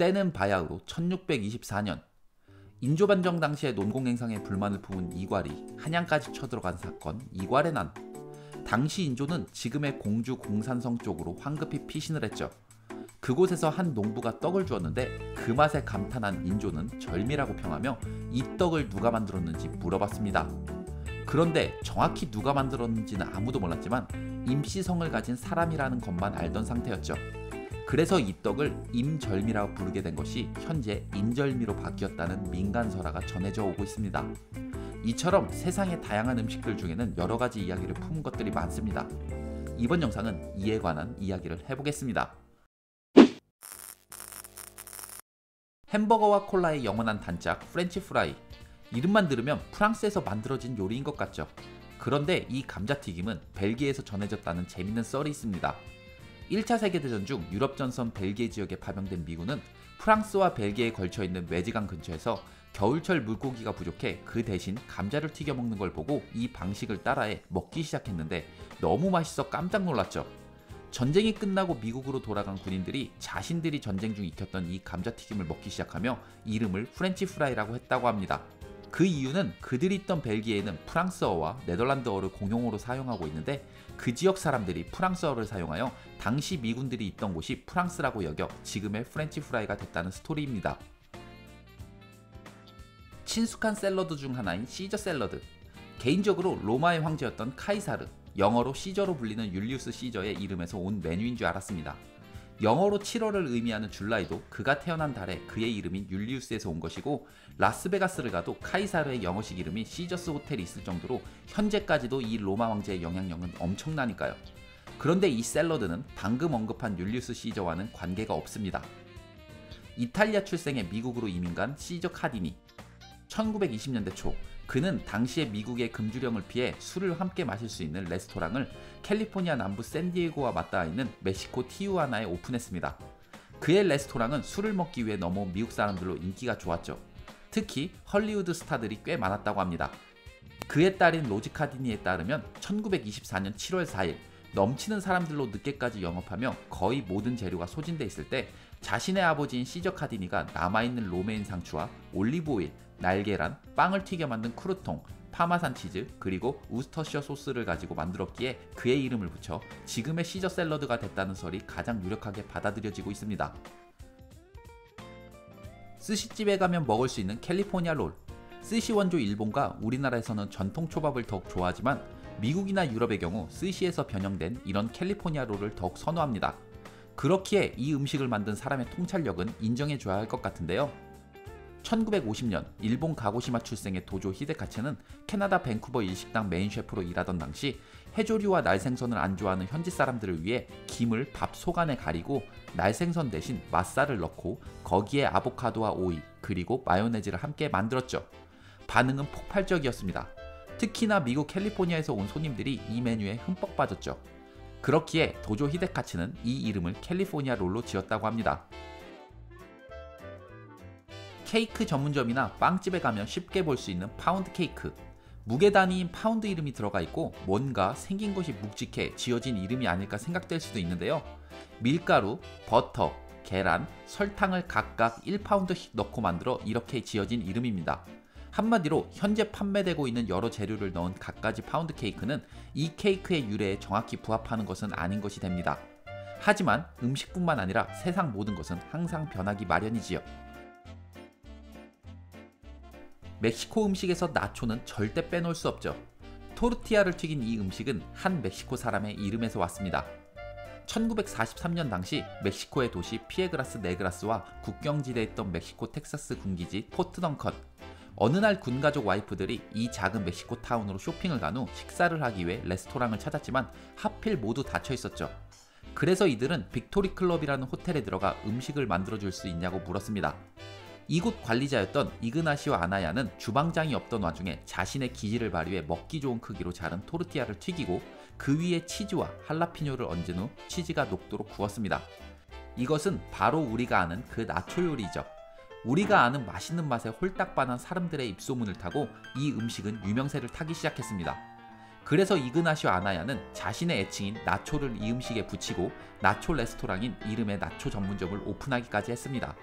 때는 바야흐로 1624년 인조반정 당시의 논공행상에 불만을 품은 이괄이 한양까지 쳐들어간 사건 이괄의 난 당시 인조는 지금의 공주 공산성 쪽으로 황급히 피신을 했죠. 그곳에서 한 농부가 떡을 주었는데 그 맛에 감탄한 인조는 절미라고 평하며 이 떡을 누가 만들었는지 물어봤습니다. 그런데 정확히 누가 만들었는지는 아무도 몰랐지만 임시성을 가진 사람이라는 것만 알던 상태였죠. 그래서 이 떡을 임절미라고 부르게 된 것이 현재 인절미로 바뀌었다는 민간 설화가 전해져 오고 있습니다. 이처럼 세상의 다양한 음식들 중에는 여러 가지 이야기를 품은 것들이 많습니다. 이번 영상은 이에 관한 이야기를 해보겠습니다. 햄버거와 콜라의 영원한 단짝 프렌치 프라이. 이름만 들으면 프랑스에서 만들어진 요리인 것 같죠. 그런데 이 감자튀김은 벨기에에서 전해졌다는 재밌는 썰이 있습니다. 1차 세계대전 중 유럽 전선 벨기에 지역에 파병된 미군은 프랑스와 벨기에에 걸쳐 있는 뫼즈강 근처에서 겨울철 물고기가 부족해 그 대신 감자를 튀겨 먹는 걸 보고 이 방식을 따라해 먹기 시작했는데 너무 맛있어 깜짝 놀랐죠. 전쟁이 끝나고 미국으로 돌아간 군인들이 자신들이 전쟁 중 익혔던 이 감자튀김을 먹기 시작하며 이름을 프렌치 프라이라고 했다고 합니다. 그 이유는 그들이 있던 벨기에는 프랑스어와 네덜란드어를 공용어로 사용하고 있는데 그 지역 사람들이 프랑스어를 사용하여 당시 미군들이 있던 곳이 프랑스라고 여겨 지금의 프렌치 프라이가 됐다는 스토리입니다. 친숙한 샐러드 중 하나인 시저 샐러드. 개인적으로 로마의 황제였던 카이사르, 영어로 시저로 불리는 율리우스 시저의 이름에서 온 메뉴인 줄 알았습니다. 영어로 7월을 의미하는 July도 그가 태어난 달에 그의 이름인 율리우스에서 온 것이고 라스베가스를 가도 카이사르의 영어식 이름인 시저스 호텔이 있을 정도로 현재까지도 이 로마 황제의 영향력은 엄청나니까요. 그런데 이 샐러드는 방금 언급한 율리우스 시저와는 관계가 없습니다. 이탈리아 출생의 미국으로 이민 간 시저 카디니 1920년대 초 그는 당시에 미국의 금주령을 피해 술을 함께 마실 수 있는 레스토랑을 캘리포니아 남부 샌디에고와 맞닿아 있는 멕시코 티우아나에 오픈했습니다. 그의 레스토랑은 술을 먹기 위해 넘어온 미국 사람들로 인기가 좋았죠. 특히 헐리우드 스타들이 꽤 많았다고 합니다. 그의 딸인 로지 카디니에 따르면 1924년 7월 4일 넘치는 사람들로 늦게까지 영업하며 거의 모든 재료가 소진돼 있을 때 자신의 아버지인 시저 카디니가 남아있는 로메인 상추와 올리브 오일, 날계란, 빵을 튀겨 만든 크루통, 파마산 치즈, 그리고 우스터셔 소스를 가지고 만들었기에 그의 이름을 붙여 지금의 시저 샐러드가 됐다는 설이 가장 유력하게 받아들여지고 있습니다. 스시집에 가면 먹을 수 있는 캘리포니아 롤. 스시 원조 일본과 우리나라에서는 전통 초밥을 더욱 좋아하지만 미국이나 유럽의 경우 스시에서 변형된 이런 캘리포니아 롤을 더욱 선호합니다. 그렇기에 이 음식을 만든 사람의 통찰력은 인정해줘야 할 것 같은데요. 1950년 일본 가고시마 출생의 도조 히데카즈는 캐나다 밴쿠버 일식당 메인 셰프로 일하던 당시 해조류와 날생선을 안 좋아하는 현지 사람들을 위해 김을 밥 속안에 가리고 날생선 대신 맛살을 넣고 거기에 아보카도와 오이 그리고 마요네즈를 함께 만들었죠. 반응은 폭발적이었습니다. 특히나 미국 캘리포니아에서 온 손님들이 이 메뉴에 흠뻑 빠졌죠. 그렇기에 도조 히데카즈는 이 이름을 캘리포니아 롤로 지었다고 합니다. 케이크 전문점이나 빵집에 가면 쉽게 볼 수 있는 파운드 케이크. 무게 단위인 파운드 이름이 들어가 있고 뭔가 생긴 것이 묵직해 지어진 이름이 아닐까 생각될 수도 있는데요. 밀가루, 버터, 계란, 설탕을 각각 1파운드씩 넣고 만들어 이렇게 지어진 이름입니다. 한마디로 현재 판매되고 있는 여러 재료를 넣은 갖가지 파운드 케이크는 이 케이크의 유래에 정확히 부합하는 것은 아닌 것이 됩니다. 하지만 음식뿐만 아니라 세상 모든 것은 항상 변하기 마련이지요. 멕시코 음식에서 나초는 절대 빼놓을 수 없죠. 토르티아를 튀긴 이 음식은 한 멕시코 사람의 이름에서 왔습니다. 1943년 당시 멕시코의 도시 피에드라스 네그라스와 국경지대에 있던 멕시코 텍사스 군기지 포트 덩컨. 어느 날 군가족 와이프들이 이 작은 멕시코 타운으로 쇼핑을 간 후 식사를 하기 위해 레스토랑을 찾았지만 하필 모두 닫혀 있었죠. 그래서 이들은 빅토리 클럽이라는 호텔에 들어가 음식을 만들어 줄 수 있냐고 물었습니다. 이곳 관리자였던 이그나시오 아나야는 주방장이 없던 와중에 자신의 기질을 발휘해 먹기 좋은 크기로 자른 토르티아를 튀기고 그 위에 치즈와 할라피뇨를 얹은 후 치즈가 녹도록 구웠습니다. 이것은 바로 우리가 아는 그 나초 요리죠. 우리가 아는 맛있는 맛에 홀딱 반한 사람들의 입소문을 타고 이 음식은 유명세를 타기 시작했습니다. 그래서 이그나시오 아나야는 자신의 애칭인 나초를 이 음식에 붙이고 나초 레스토랑인 이름의 나초 전문점을 오픈하기까지 했습니다.